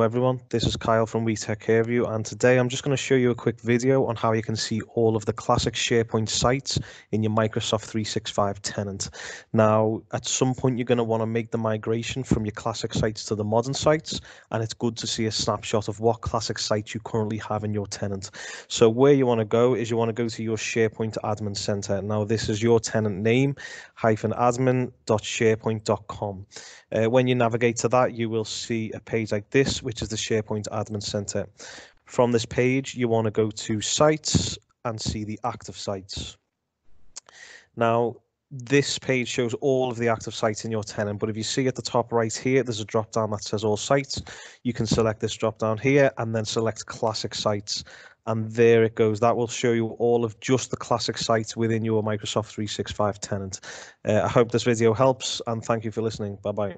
everyone, this is Kyle from WeTechCareOfYou and today I'm just going to show you a quick video on how you can see all of the classic SharePoint sites in your Microsoft 365 tenant. Now at some point you're going to want to make the migration from your classic sites to the modern sites and it's good to see a snapshot of what classic sites you currently have in your tenant. So where you want to go is you want to go to your SharePoint Admin Center. Now this is your tenant name hyphen admin.sharepoint.com. Uh, when you navigate to that you will see a page like this, which is the SharePoint Admin Center. From this page, you want to go to Sites and see the active sites. Now, this page shows all of the active sites in your tenant, but if you see at the top right here, there's a drop down that says all sites. You can select this drop down here and then select classic sites. And there it goes. That will show you all of just the classic sites within your Microsoft 365 tenant. Uh, I hope this video helps and thank you for listening. Bye bye.